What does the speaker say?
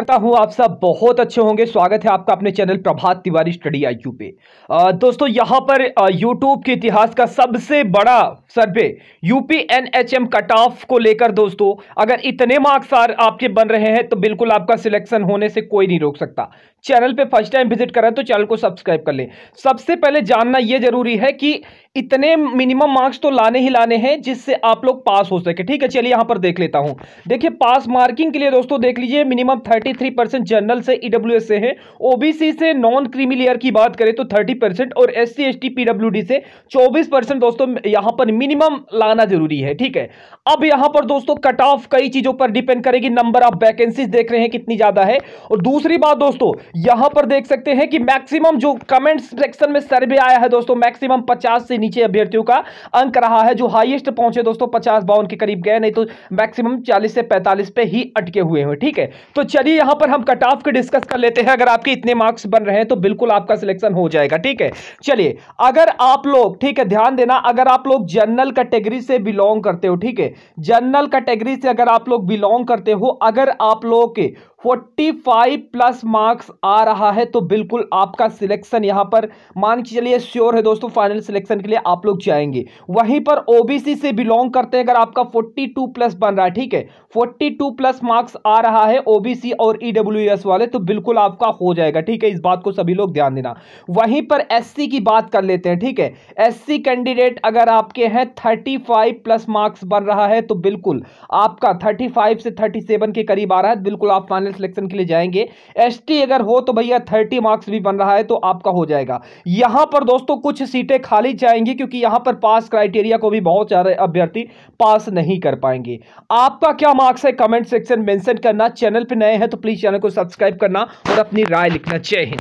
करता हूँ। आप सब बहुत अच्छे होंगे। स्वागत है आपका अपने channel Prabhat Tiwari study IQ पे। आ, दोस्तों यहाँ पर यूट्यूब के इतिहास का सबसे बड़ा survey UP NHM cut off को लेकर दोस्तों अगर इतने मार्क्स आपके बन रहे हैं तो बिल्कुल आपका सिलेक्शन होने से कोई नहीं रोक सकता। चैनल पे फ़र्स्ट टाइम विज़िट करें तो चैनल को सब्सक्राइब कर लें। सबसे पहले जानना यह ज़रूरी है कि इतने मिनिमम मार्क्स तो लाने ही लाने हैं जिससे आप लोग पास हो सके। ठीक है चलिए यहाँ पर देख लेता हूँ। देखिए पास मार्किंग के लिए दोस्तों देख लीजिए मिनिमम थर्टी 33 परसेंट जनरल से ईडब्ल्यूएस e से है। ओबीसी से नॉन क्रीमिलियर की बात करें तो 30 परसेंट और S C S T PWD से 24 परसेंट दोस्तों, यहाँ पर मिनिमम लाना ज़रूरी है, ठीक है? अब यहाँ पर दोस्तों कट ऑफ़ कई चीज़ों पर डिपेंड करेगी। नंबर ऑफ़ वैकेंसीज देख रहे हैं कितनी ज़्यादा है। और दूसरी बात दोस्तों, यहाँ पर देख सकते हैं कि मैक्सिमम जो कमेंट सेक्शन में सर्वे आया है दोस्तों मैक्सिमम पचास से नीचे अभ्यर्थियों का अंक रहा है, जो हाइएस्ट पहुँचे दोस्तों, पचास बावन के करीब गए, नहीं तो मैक्सिमम चालीस से पैंतालीस पे ही अटके हुए हैं, ठीक है? तो चलिए यहाँ पर हम कट ऑफ़ के डिस्कस कर लेते हैं। अगर आपके इतने मार्क्स बन रहे हैं तो बिल्कुल आपका सिलेक्शन हो जाएगा, ठीक है? चलिए, अगर आप लोग, ठीक है, ध्यान देना, अगर आप लोग जनरल कैटेगरी से बिलोंग करते हो, ठीक है? जनरल कैटेगरी से अगर आप लोग बिलोंग करते हो, अगर आप लोग के 45 प्लस मार्क्स आ रहा है तो बिल्कुल आपका सिलेक्शन यहाँ पर मान के चलिए श्योर है दोस्तों, फाइनल सिलेक्शन के लिए आप लोग जाएँगे। वहीं पर ओबीसी से बिलोंग करते हैं, अगर आपका 42 प्लस बन रहा है, ठीक है? 42 प्लस मार्क्स आ रहा है ओबीसी और ईडब्ल्यूएस वाले तो बिल्कुल आपका हो जाएगा, ठीक है? इस बात को सभी लोग ध्यान देना। वहीं पर एससी की बात कर लेते हैं, ठीक है? एससी कैंडिडेट अगर आपके हैं, थर्टी प्लस मार्क्स बन रहा है तो बिल्कुल आपका थर्टी से थर्टी के करीब आ रहा है, बिल्कुल आप फाइनल फाइनल सिलेक्शन के लिए जाएँगे। एसटी अगर हो तो भैया थर्टी मार्क्स भी बन रहा है तो आपका हो जाएगा। यहाँ पर दोस्तों कुछ सीटें खाली जाएँगी क्योंकि यहाँ पर पास क्राइटेरिया को भी बहुत सारे अभ्यर्थी पास नहीं कर पाएँगे। आपका क्या मार्क्स है? कमेंट सेक्शन मेंशन करना। चैनल पर नए हैं तो प्लीज़ चैनल को सब्सक्राइब करना और अपनी राय लिखना। चाहिए